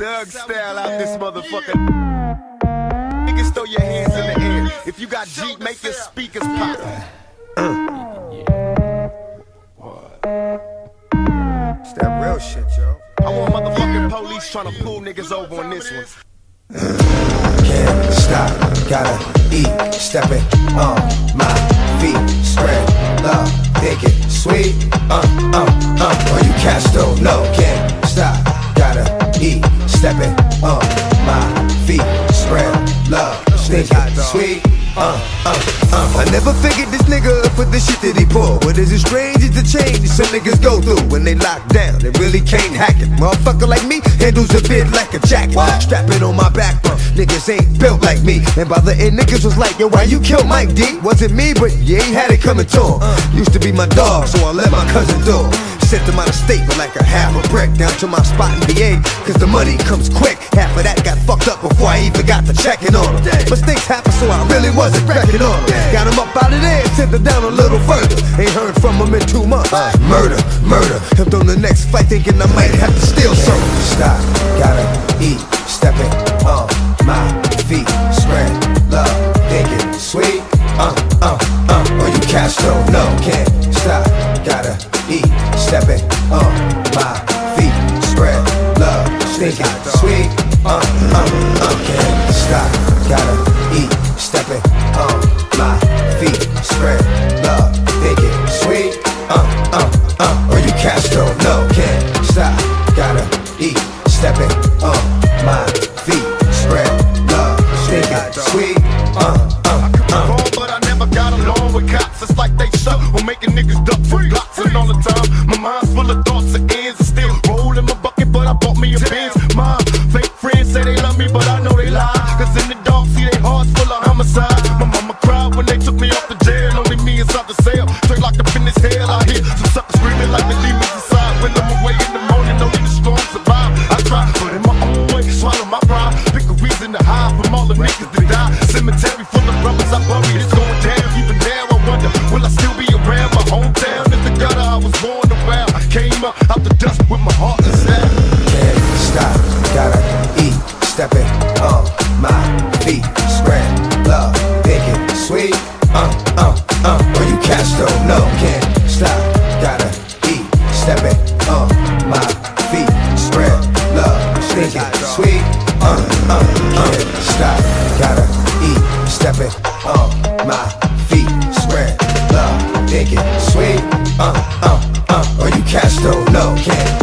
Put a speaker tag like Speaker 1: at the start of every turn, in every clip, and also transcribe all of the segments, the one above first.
Speaker 1: Thug style out this motherfucker. Niggas throw your hands in the air. If you got Jeep, make your speakers pop.
Speaker 2: It's that real shit, yo.
Speaker 1: I want motherfucking police trying to pull niggas over on this one.
Speaker 2: Can't stop, gotta eat, stepping on my feet, spread love, think it sweet, uh, uh, uh, or you cats don't know, can't stop, gotta eat, stepping on my feet, spread love, think sweet, uh, uh, uh. I never figured this nigga for the shit that he pull. But is it strange it's the change that some niggas go through when they lock down? They really can't hack it. Motherfucker like me handles a bit like a jacket. Strapping on my back, but niggas ain't built like me. And by the end, niggas was like, yo, why you kill Mike D? Wasn't me, but you ain't had it coming to him. Used to be my dog, so I let my cousin do it. Sent them out of state with like a half a brick down to my spot in VA. Cause the money comes quick. Half of that got fucked up before I even got to checking on him. Mistakes happen, so I really wasn't checking on him. Got him up out of there and sent him down a little further. Ain't heard from him in two months. Uh, murder, murder. Him on the next fight thinking I might have to steal something. Stop, gotta eat, stepping on my feet. Thinking sweet. Uh, uh, uh. Can't stop, gotta eat, stepping sweet, uh, uh, uh, or you cats don't know, can't stop, gotta eat, stepping on my feet, spread love, thinking sweet, uh, uh, uh, stop, gotta eat, stepping on my feet, spread love, thinking sweet, uh, uh, uh, or you cats don't know, can't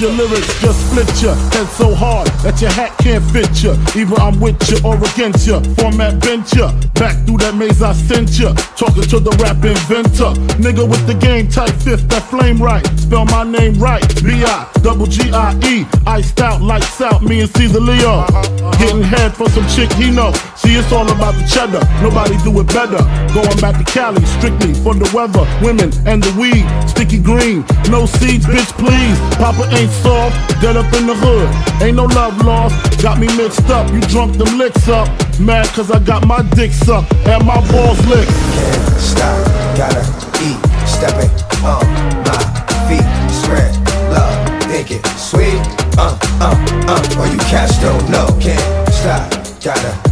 Speaker 3: your lyrics, just split ya. Head so hard that your hat can't fit ya. Either I'm with ya or against ya. Format bent ya. Back through that maze I sent ya. Talking to the rap inventor. Nigga with the game type fifth, that flame right. Spell my name right. B-I, double G-I-E. Iced out, lights out, me and Cease a Leo. Getting head for some chick he know. See, it's all about the cheddar. Nobody do it better. Going back to Cali, strictly for the weather, women, and the weed. Sticky green, no seeds, bitch, please. Papa ain't soft, dead up in the hood. Ain't no love lost. Got me mixed up, you drunk them licks up. Mad cause I got my dick sucked and my balls licked.
Speaker 2: can't stop, gotta eat, stepping on my feet, spread love, thinking sweet, uh, uh, uh, or you cats don't know, can't stop, gotta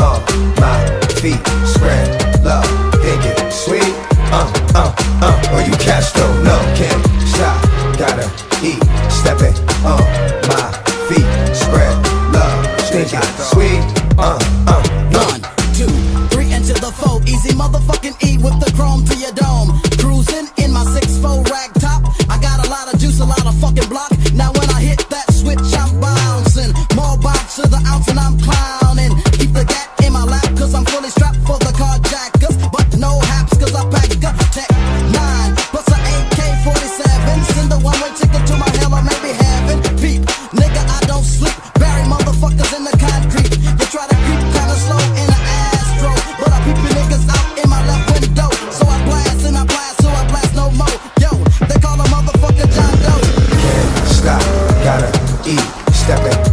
Speaker 2: on my feet, spread love, thinking sweet, uh, uh, uh, or you cats don't know, can't stop, gotta eat, stepping on stepping.